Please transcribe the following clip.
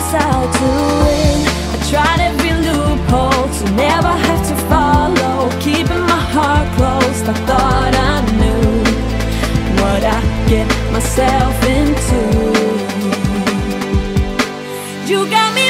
is how to win I tried every loophole to never have to follow. Keeping my heart closed, I thought I knew What I get myself into. You got me